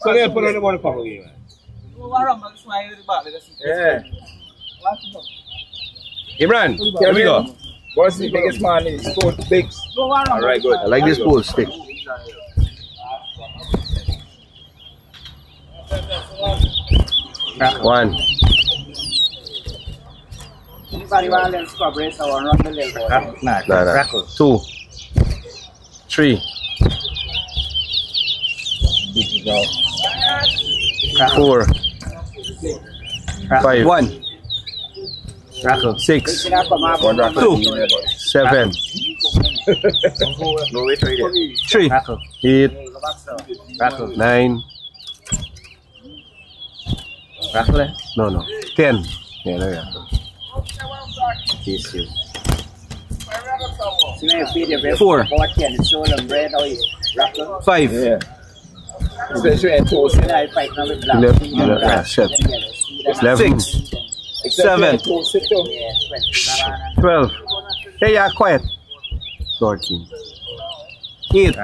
So they'll put on the money couple game. Yeah. Imran, here we go. What's the biggest man in sport sticks? All right, good. I like this pool stick. Ah, one. Nah, nah. Two. Three. Four. Five. One. Six. Two. Seven. No way to it. Three. Eight. Nine. No, no. Ten. Yeah, there you go. Four. Five. Yeah. Especially. Eleven. Eleven. Shit. Eleven. Six. Except Seven. in toast it too. Twelve. Hey, yeah, quiet. Thirteen. Eight.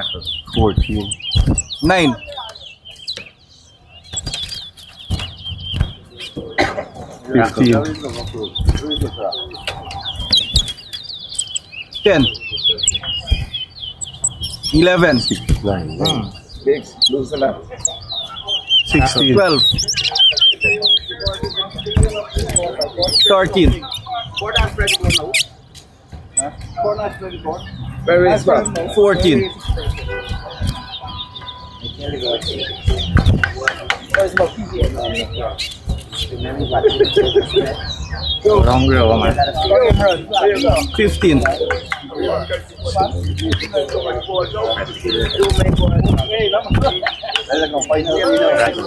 Fourteen. Nine. Fifteen. Ten. Eleven. Nine. nine. Big, loosen up. Sixteen. Twelve. Thirteen. Very smart. Fourteen. Fifteen.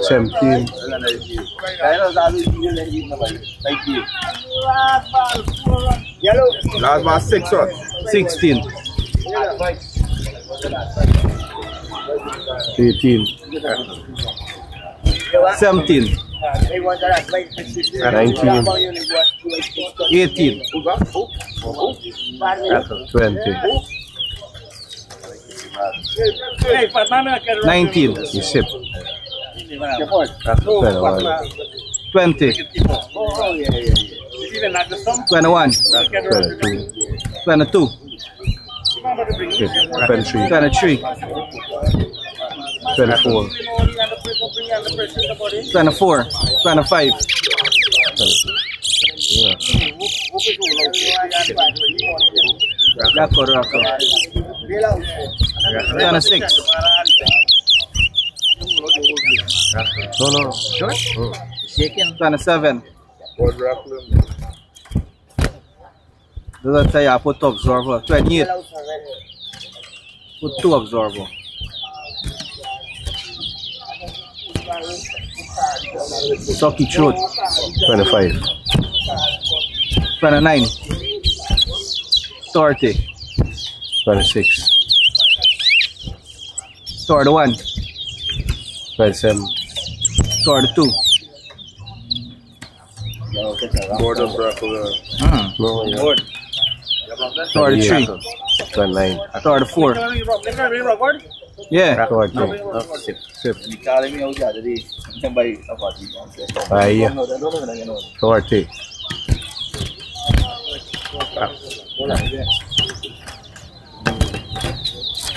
xem phim. Last was six what? Sixteen. Eighteen. Seventeen. 19, 18, 20, 19, Isip. 20, 21, 22, 23, 24, Sign Planet 4, Sign Planet 5. Yeah. Rocco, Sign Planet 6. No, no. Sure? Oh. Shaking. 7. Those are say type I put to absorber. 28. Put two absorber. Sucky throat. Twenty-five. Twenty-nine. Thirty. Twenty-six. Thirty-one. Twenty-seven. Thirty-two. Board of Rockland. Hmm. No, yeah. Thirty-three. Twenty-nine. Thirty-four. Yeah. Forty. Sip. Aí. Forty.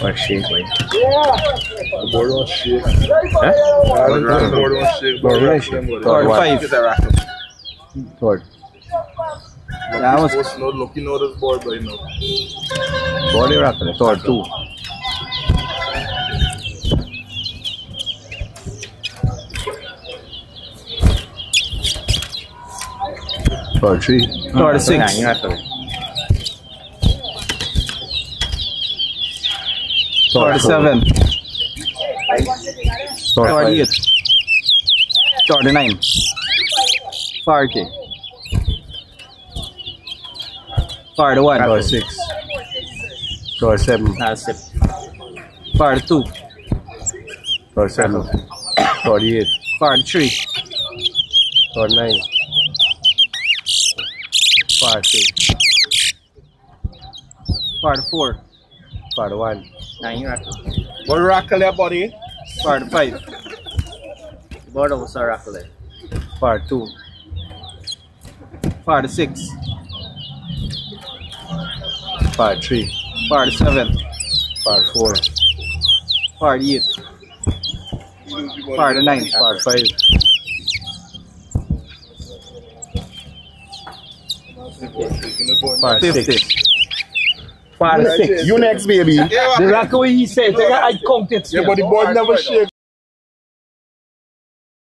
Vai shake, vai. Board one shit. Hã? Board one shit. Board one shit. Thirty-five. Forty. Yeah, I was Supposed to know, look, you know this board, but you know. Forty rackle. Forty two. Forty three. thirty-six. Thirty-seven. Thirty-eight. Thirty-nine. Forty. Forty-one. Forty six. Forty seven. Forty-two. Forty seven. Forty eight. Forty-three. Forty nine. Forty. Forty-four. Forty one. Board Rockland, buddy. Forty-five. Board of Sir Rockaway. Part 2. Part 6. Part three. Part 7. Part four. Part 8. Part 9. Part five. Part 50. six. Part six. You next, baby. Yeah, The Rockaway he said, I count it. yeah, but the board never shake.